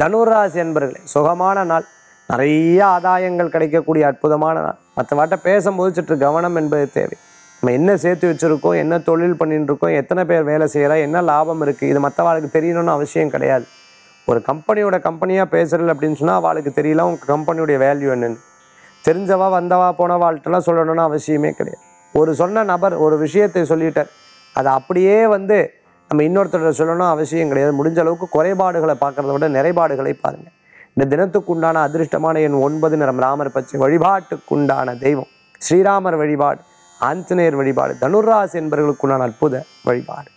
தனுராசி என்பர்களே சுகமான நாள். நிறைய ஆதாயங்கள் கிடைக்கக்கூடிய அற்புதமான நாள். மற்றவாட்ட பேசும்போது சற்று கவனம் என்பது தேவை. நம்ம என்ன சேர்த்து வச்சுருக்கோம் என்ன தொழில் பண்ணிட்டு இருக்கோம் எத்தனை பேர் வேலை செய்கிறா என்ன லாபம் இருக்குது இது மற்றவாளுக்கு தெரியணும்னு அவசியம் கிடையாது. ஒரு கம்பெனியோட கம்பெனியாக பேசுறது அப்படின்னு சொன்னால் அவளுக்கு தெரியல உங்கள் கம்பெனியுடைய வேல்யூ என்னன்னு. தெரிஞ்சவா வந்தவா போனவாள்கிட்டலாம் சொல்லணும்னு அவசியமே கிடையாது. ஒரு சொன்ன நபர் ஒரு விஷயத்தை சொல்லிட்டார். அதை அப்படியே வந்து நம்ம இன்னொருத்தர் சொல்லணும் அவசியம் கிடையாது. முடிஞ்ச அளவுக்கு குறைபாடுகளை பார்க்குறத விட நிறைபாடுகளை பாருங்கள் இந்த தினத்துக்குண்டான அதிர்ஷ்டமான என் ஒன்பது நிறம் ராமர் பச்சை வழிபாட்டுக்குண்டான தெய்வம். ஸ்ரீராமர் வழிபாடு ஆஞ்சநேயர் வழிபாடு தனுராசி என்பவர்களுக்குண்டான அற்புத வழிபாடு.